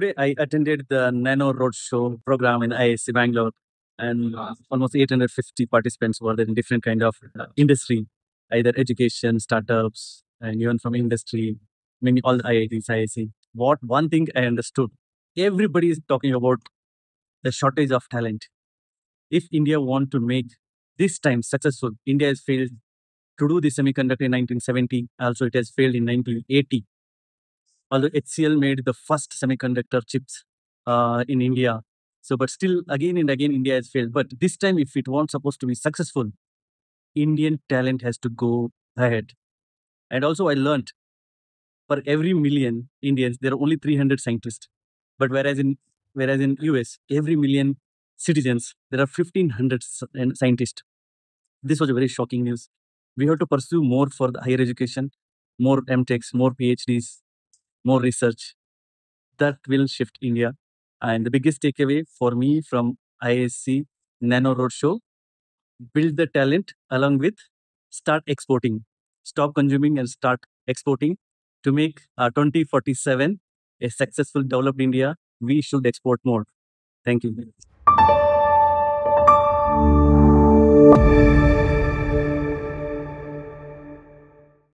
today I attended the Nano Roadshow program in IISc Bangalore, and ah. almost 850 participants were there in different kind of industry, either education, startups, and even from industry, many all the IITs, IISc. What one thing I understood, everybody is talking about the shortage of talent. If India want to make this time successful, India has failed to do the semiconductor in 1970. Also, it has failed in 1980 although HCL made the first semiconductor chips uh, in India. So, but still, again and again, India has failed. But this time, if it wants supposed to be successful, Indian talent has to go ahead. And also, I learned for every million Indians, there are only 300 scientists. But whereas in whereas in US, every million citizens, there are 1500 scientists. This was a very shocking news. We have to pursue more for the higher education, more MTechs, more PhDs, more research. That will shift India. And the biggest takeaway for me from IISc Nano Roadshow build the talent along with start exporting. Stop consuming and start exporting to make uh, 2047 a successful developed India. We should export more. Thank you.